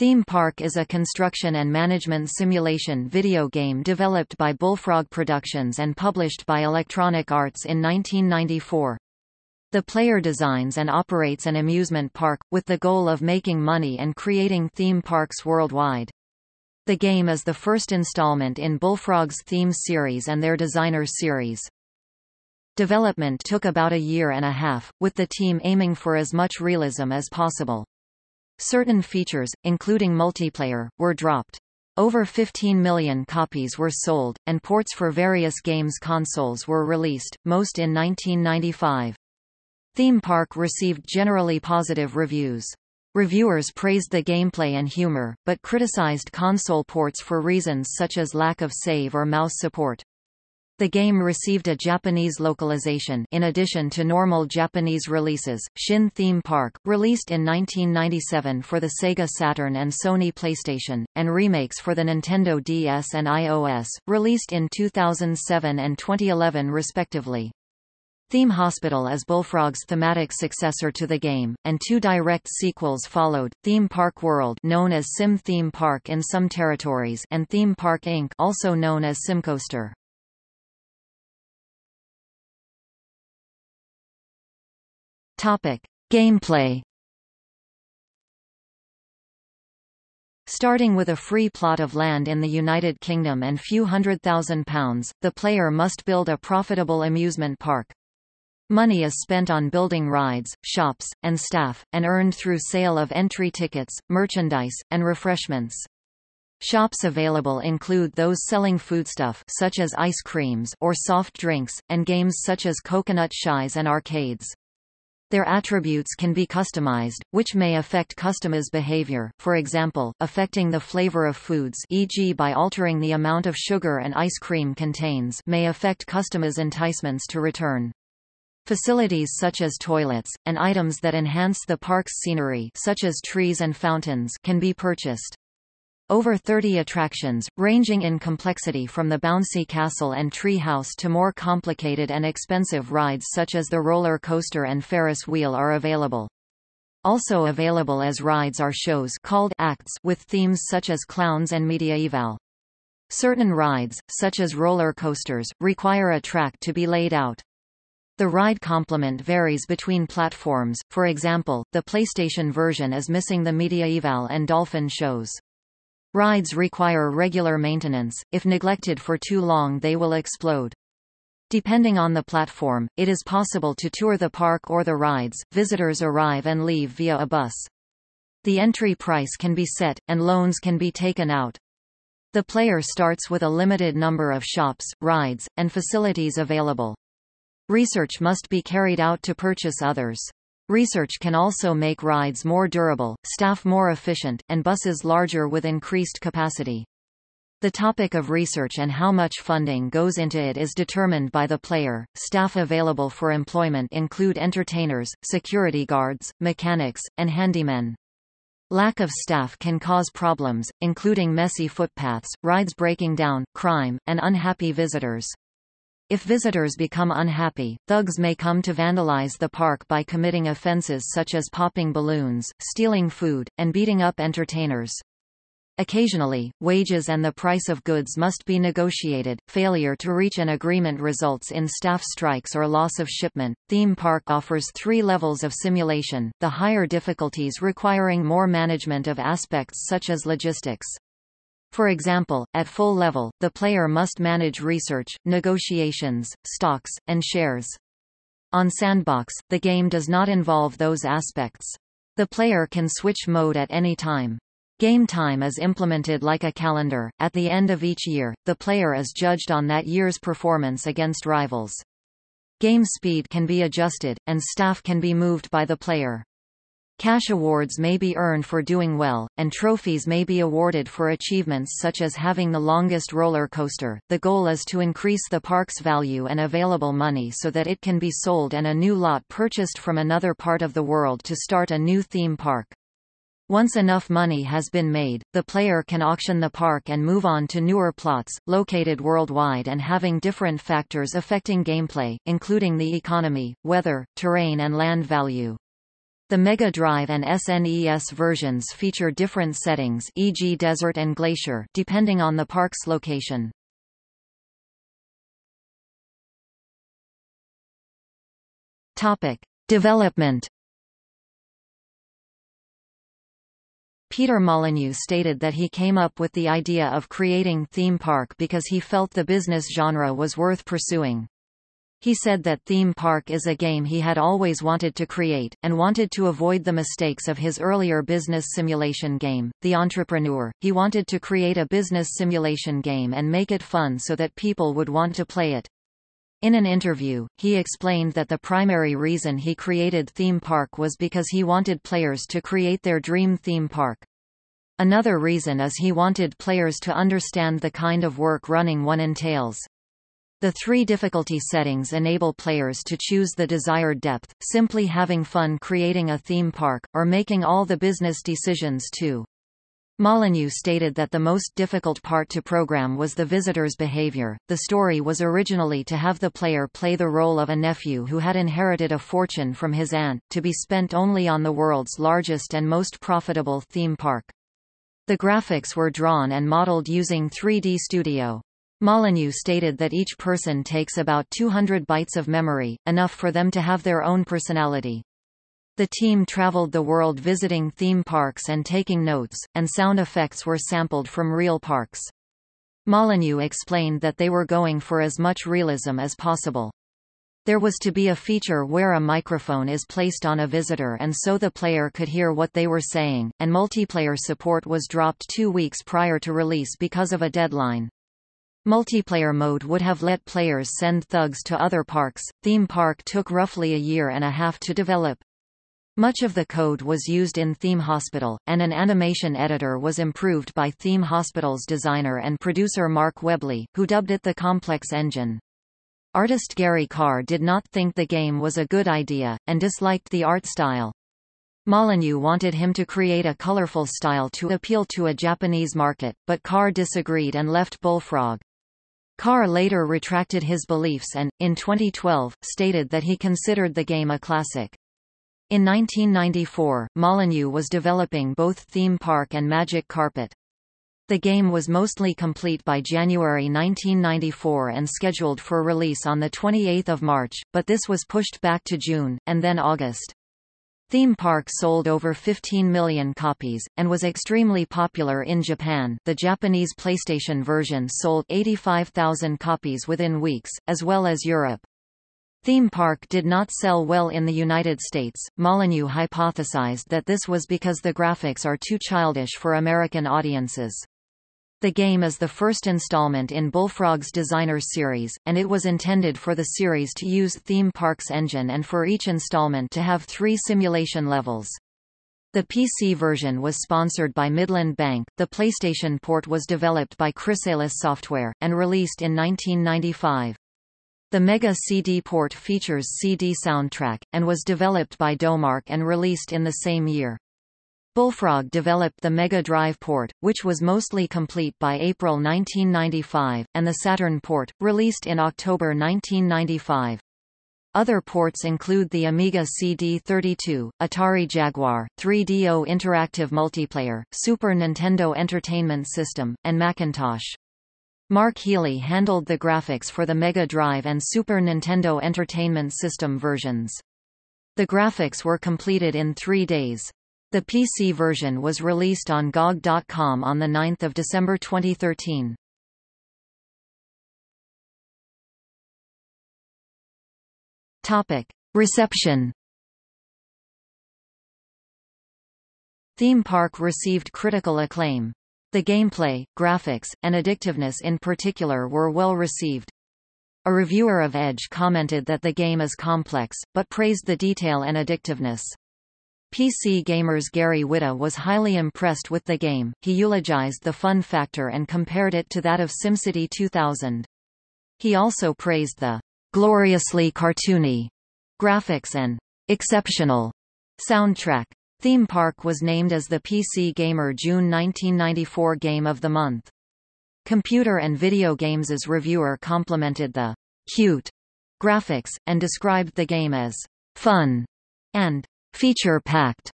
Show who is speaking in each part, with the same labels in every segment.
Speaker 1: Theme Park is a construction and management simulation video game developed by Bullfrog Productions and published by Electronic Arts in 1994. The player designs and operates an amusement park, with the goal of making money and creating theme parks worldwide. The game is the first installment in Bullfrog's theme series and their designer series. Development took about a year and a half, with the team aiming for as much realism as possible. Certain features, including multiplayer, were dropped. Over 15 million copies were sold, and ports for various games consoles were released, most in 1995. Theme Park received generally positive reviews. Reviewers praised the gameplay and humor, but criticized console ports for reasons such as lack of save or mouse support. The game received a Japanese localization in addition to normal Japanese releases, Shin Theme Park, released in 1997 for the Sega Saturn and Sony PlayStation, and remakes for the Nintendo DS and iOS, released in 2007 and 2011 respectively. Theme Hospital is Bullfrog's thematic successor to the game, and two direct sequels followed, Theme Park World known as Sim Theme Park in some territories and Theme Park Inc. also known as SimCoaster. Topic: Gameplay. Starting with a free plot of land in the United Kingdom and few hundred thousand pounds, the player must build a profitable amusement park. Money is spent on building rides, shops, and staff, and earned through sale of entry tickets, merchandise, and refreshments. Shops available include those selling foodstuff such as ice creams or soft drinks, and games such as coconut shies and arcades. Their attributes can be customized, which may affect customers' behavior, for example, affecting the flavor of foods e.g. by altering the amount of sugar an ice cream contains may affect customers' enticements to return. Facilities such as toilets, and items that enhance the park's scenery such as trees and fountains can be purchased. Over 30 attractions, ranging in complexity from the bouncy castle and tree house to more complicated and expensive rides such as the roller coaster and Ferris wheel are available. Also available as rides are shows called acts with themes such as clowns and medieval. Certain rides, such as roller coasters, require a track to be laid out. The ride complement varies between platforms, for example, the PlayStation version is missing the medieval and dolphin shows. Rides require regular maintenance, if neglected for too long they will explode. Depending on the platform, it is possible to tour the park or the rides, visitors arrive and leave via a bus. The entry price can be set, and loans can be taken out. The player starts with a limited number of shops, rides, and facilities available. Research must be carried out to purchase others. Research can also make rides more durable, staff more efficient, and buses larger with increased capacity. The topic of research and how much funding goes into it is determined by the player. Staff available for employment include entertainers, security guards, mechanics, and handymen. Lack of staff can cause problems, including messy footpaths, rides breaking down, crime, and unhappy visitors. If visitors become unhappy, thugs may come to vandalize the park by committing offenses such as popping balloons, stealing food, and beating up entertainers. Occasionally, wages and the price of goods must be negotiated. Failure to reach an agreement results in staff strikes or loss of shipment. Theme Park offers three levels of simulation, the higher difficulties requiring more management of aspects such as logistics. For example, at full level, the player must manage research, negotiations, stocks, and shares. On Sandbox, the game does not involve those aspects. The player can switch mode at any time. Game time is implemented like a calendar. At the end of each year, the player is judged on that year's performance against rivals. Game speed can be adjusted, and staff can be moved by the player. Cash awards may be earned for doing well, and trophies may be awarded for achievements such as having the longest roller coaster. The goal is to increase the park's value and available money so that it can be sold and a new lot purchased from another part of the world to start a new theme park. Once enough money has been made, the player can auction the park and move on to newer plots, located worldwide and having different factors affecting gameplay, including the economy, weather, terrain and land value. The Mega Drive and SNES versions feature different settings e.g. desert and glacier depending on the park's location. Topic: Development Peter Molyneux stated that he came up with the idea of creating theme park because he felt the business genre was worth pursuing. He said that Theme Park is a game he had always wanted to create, and wanted to avoid the mistakes of his earlier business simulation game, The Entrepreneur. He wanted to create a business simulation game and make it fun so that people would want to play it. In an interview, he explained that the primary reason he created Theme Park was because he wanted players to create their dream theme park. Another reason is he wanted players to understand the kind of work running one entails. The three difficulty settings enable players to choose the desired depth, simply having fun creating a theme park, or making all the business decisions too. Molyneux stated that the most difficult part to program was the visitor's behavior. The story was originally to have the player play the role of a nephew who had inherited a fortune from his aunt, to be spent only on the world's largest and most profitable theme park. The graphics were drawn and modeled using 3D Studio. Molyneux stated that each person takes about 200 bytes of memory, enough for them to have their own personality. The team traveled the world visiting theme parks and taking notes, and sound effects were sampled from real parks. Molyneux explained that they were going for as much realism as possible. There was to be a feature where a microphone is placed on a visitor and so the player could hear what they were saying, and multiplayer support was dropped two weeks prior to release because of a deadline. Multiplayer mode would have let players send thugs to other parks. Theme Park took roughly a year and a half to develop. Much of the code was used in Theme Hospital, and an animation editor was improved by Theme Hospital's designer and producer Mark Webley, who dubbed it the Complex Engine. Artist Gary Carr did not think the game was a good idea, and disliked the art style. Molyneux wanted him to create a colorful style to appeal to a Japanese market, but Carr disagreed and left Bullfrog. Carr later retracted his beliefs and, in 2012, stated that he considered the game a classic. In 1994, Molyneux was developing both Theme Park and Magic Carpet. The game was mostly complete by January 1994 and scheduled for release on 28 March, but this was pushed back to June, and then August. Theme Park sold over 15 million copies, and was extremely popular in Japan the Japanese PlayStation version sold 85,000 copies within weeks, as well as Europe. Theme Park did not sell well in the United States. Molyneux hypothesized that this was because the graphics are too childish for American audiences. The game is the first installment in Bullfrog's Designer series, and it was intended for the series to use Theme Park's engine and for each installment to have three simulation levels. The PC version was sponsored by Midland Bank, the PlayStation port was developed by Krisalis Software, and released in 1995. The Mega CD port features CD soundtrack, and was developed by Domark and released in the same year. Bullfrog developed the Mega Drive port, which was mostly complete by April 1995, and the Saturn port, released in October 1995. Other ports include the Amiga CD32, Atari Jaguar, 3DO Interactive Multiplayer, Super Nintendo Entertainment System, and Macintosh. Mark Healey handled the graphics for the Mega Drive and Super Nintendo Entertainment System versions. The graphics were completed in three days. The PC version was released on GOG.com on 9 December 2013. Topic. Reception Theme Park received critical acclaim. The gameplay, graphics, and addictiveness in particular were well received. A reviewer of Edge commented that the game is complex, but praised the detail and addictiveness. PC Gamer's Gary Whitta was highly impressed with the game, he eulogized the fun factor and compared it to that of SimCity 2000. He also praised the gloriously cartoony graphics and exceptional soundtrack. Theme Park was named as the PC Gamer June 1994 Game of the Month. Computer and Video Games' reviewer complimented the cute graphics, and described the game as fun and feature-packed.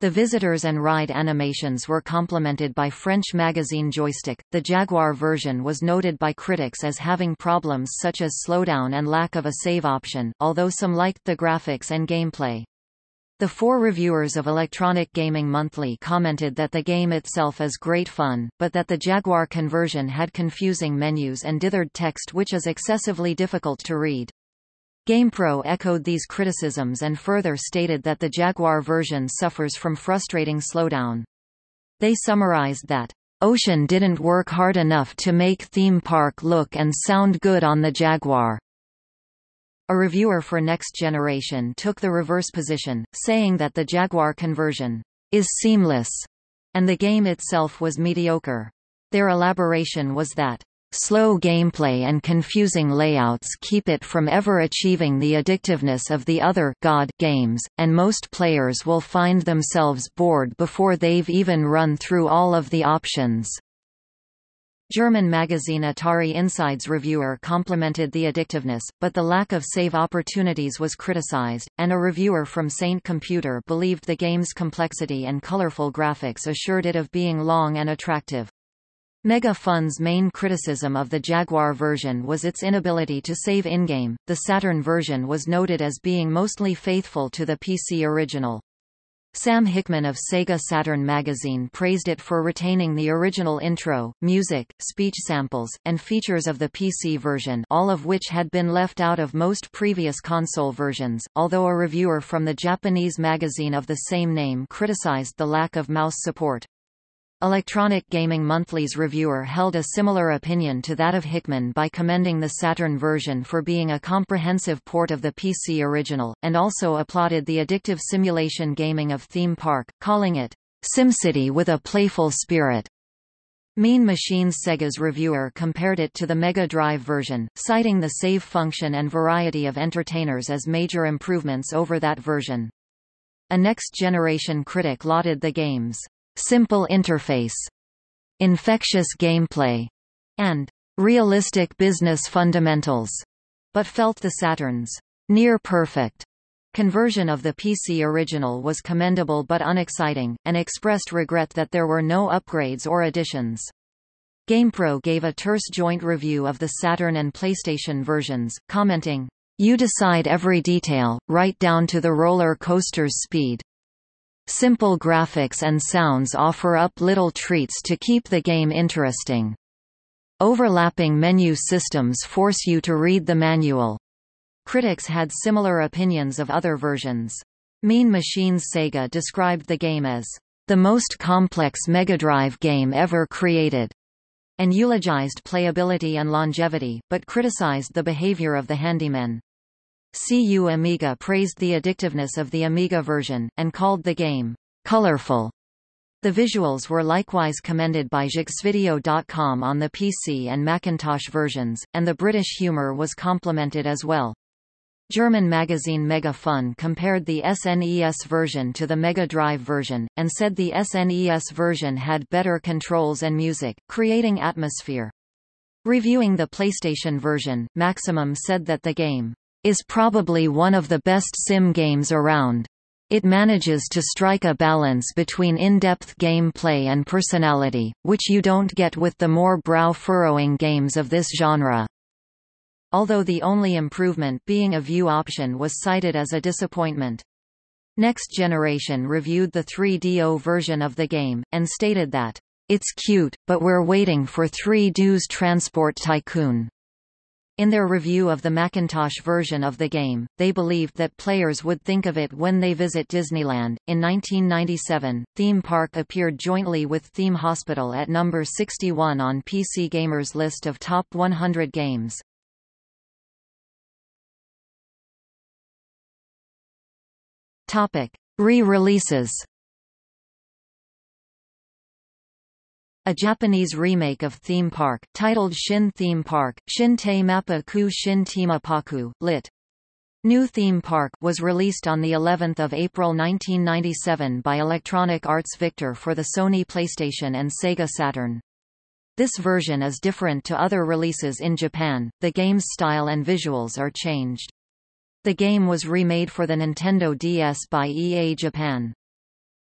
Speaker 1: The visitors and ride animations were complemented by French magazine Joystick. The Jaguar version was noted by critics as having problems such as slowdown and lack of a save option, although some liked the graphics and gameplay. The four reviewers of Electronic Gaming Monthly commented that the game itself is great fun, but that the Jaguar conversion had confusing menus and dithered text which is excessively difficult to read. GamePro echoed these criticisms and further stated that the Jaguar version suffers from frustrating slowdown. They summarized that, "...Ocean didn't work hard enough to make Theme Park look and sound good on the Jaguar." A reviewer for Next Generation took the reverse position, saying that the Jaguar conversion is seamless, and the game itself was mediocre. Their elaboration was that Slow gameplay and confusing layouts keep it from ever achieving the addictiveness of the other God games, and most players will find themselves bored before they've even run through all of the options. German magazine Atari Inside's reviewer complimented the addictiveness, but the lack of save opportunities was criticized, and a reviewer from Saint Computer believed the game's complexity and colorful graphics assured it of being long and attractive. Mega Fun's main criticism of the Jaguar version was its inability to save in-game. The Saturn version was noted as being mostly faithful to the PC original. Sam Hickman of Sega Saturn magazine praised it for retaining the original intro, music, speech samples, and features of the PC version all of which had been left out of most previous console versions, although a reviewer from the Japanese magazine of the same name criticized the lack of mouse support. Electronic Gaming Monthly's reviewer held a similar opinion to that of Hickman by commending the Saturn version for being a comprehensive port of the PC original, and also applauded the addictive simulation gaming of Theme Park, calling it, SimCity with a playful spirit. Mean Machines Sega's reviewer compared it to the Mega Drive version, citing the save function and variety of entertainers as major improvements over that version. A next-generation critic lauded the game's simple interface, infectious gameplay, and realistic business fundamentals, but felt the Saturn's near-perfect conversion of the PC original was commendable but unexciting, and expressed regret that there were no upgrades or additions. GamePro gave a terse joint review of the Saturn and PlayStation versions, commenting, You decide every detail, right down to the roller coaster's speed. Simple graphics and sounds offer up little treats to keep the game interesting. Overlapping menu systems force you to read the manual. Critics had similar opinions of other versions. Mean Machines Sega described the game as the most complex Mega Drive game ever created, and eulogized playability and longevity, but criticized the behavior of the handymen. CU Amiga praised the addictiveness of the Amiga version, and called the game colorful. The visuals were likewise commended by Jeuxvideo.com on the PC and Macintosh versions, and the British humour was complimented as well. German magazine Mega Fun compared the SNES version to the Mega Drive version, and said the SNES version had better controls and music, creating atmosphere. Reviewing the PlayStation version, Maximum said that the game is probably one of the best sim games around. It manages to strike a balance between in-depth gameplay and personality, which you don't get with the more brow-furrowing games of this genre. Although the only improvement being a view option was cited as a disappointment. Next Generation reviewed the 3DO version of the game, and stated that, "...it's cute, but we're waiting for 3DO's Transport Tycoon." In their review of the Macintosh version of the game, they believed that players would think of it when they visit Disneyland. In 1997, Theme Park appeared jointly with Theme Hospital at number 61 on PC Gamer's list of top 100 games. Topic: Re-releases. A Japanese remake of Theme Park, titled Shin Theme Park, Shin Te Mappa Ku Shin Tema Paku, lit. New Theme Park was released on the 11th of April 1997 by Electronic Arts Victor for the Sony PlayStation and Sega Saturn. This version is different to other releases in Japan, the game's style and visuals are changed. The game was remade for the Nintendo DS by EA Japan.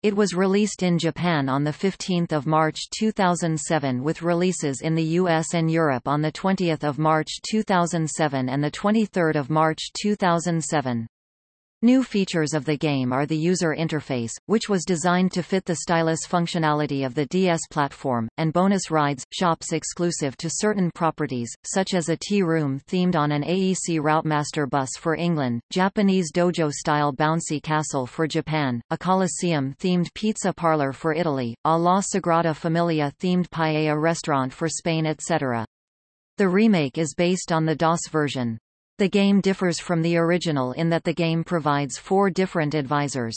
Speaker 1: It was released in Japan on 15 March 2007 with releases in the US and Europe on 20 March 2007 and 23 March 2007. New features of the game are the user interface, which was designed to fit the stylus functionality of the DS platform, and bonus rides, shops exclusive to certain properties, such as a tea room themed on an AEC Routemaster bus for England, Japanese dojo-style bouncy castle for Japan, a Colosseum-themed pizza parlor for Italy, a La Sagrada Familia-themed paella restaurant for Spain etc. The remake is based on the DOS version. The game differs from the original in that the game provides four different advisors.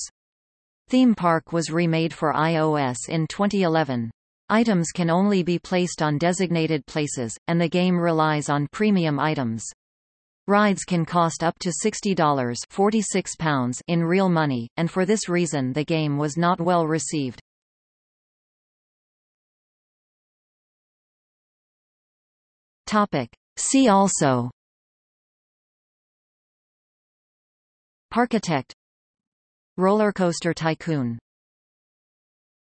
Speaker 1: Theme Park was remade for iOS in 2011. Items can only be placed on designated places, and the game relies on premium items. Rides can cost up to $60 £46 in real money, and for this reason the game was not well received. See also Parkitect Roller Coaster Tycoon